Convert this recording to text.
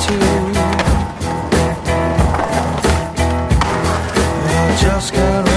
too. I just got.